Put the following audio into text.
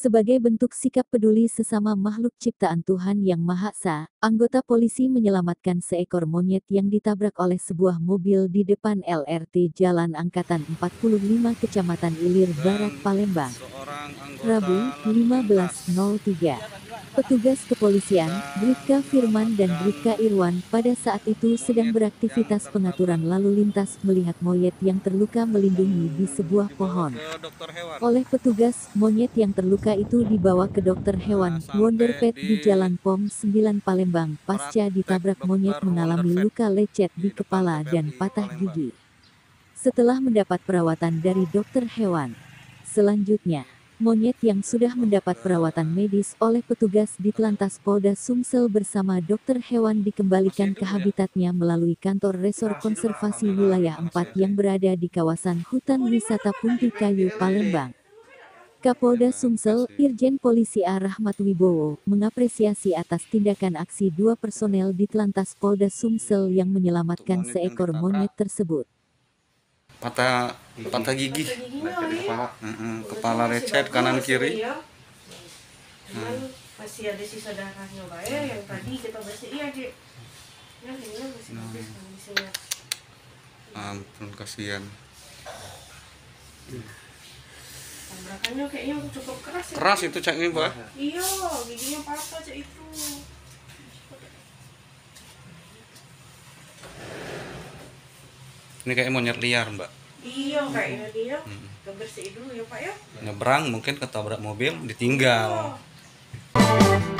Sebagai bentuk sikap peduli sesama makhluk ciptaan Tuhan Yang Maha Esa, anggota polisi menyelamatkan seekor monyet yang ditabrak oleh sebuah mobil di depan LRT Jalan Angkatan 45 Kecamatan Ilir Barat, Palembang. Rabu, 15.03. Petugas kepolisian, Bribka Firman dan Bribka Irwan pada saat itu sedang beraktivitas pengaturan lalu lintas melihat monyet yang terluka melindungi di sebuah pohon. Oleh petugas, monyet yang terluka itu dibawa ke dokter hewan Wonder Pet di Jalan POM 9 Palembang pasca ditabrak monyet mengalami luka lecet di kepala dan patah gigi. Setelah mendapat perawatan dari dokter hewan, selanjutnya Monyet yang sudah mendapat perawatan medis oleh petugas di Telantas Polda Sumsel bersama dokter hewan dikembalikan ke habitatnya melalui kantor Resor Konservasi Wilayah 4 yang berada di kawasan hutan wisata Punti Kayu, Palembang. Kapolda Sumsel, Irjen Polisi A. Rahmat Wibowo, mengapresiasi atas tindakan aksi dua personel di Telantas Polda Sumsel yang menyelamatkan seekor monyet tersebut patah patah gigi. Kepala uh, kepala lecet kanan kiri. Hmm. masih ada sisa darahnya ya yang tadi kita bersih iya dek ya ini masih hmm. habis kondisinya ampun kasihan. Tabrakannya kayaknya cukup keras ya. Keras itu cak ini pak iya. Giginya patah cak itu. Ini kayak monyet liar, Mbak. Iya, kayaknya dia. Hmm. Kebersih dulu ya, Pak ya. Nyebrang mungkin ketabrak mobil, ditinggal. Iya.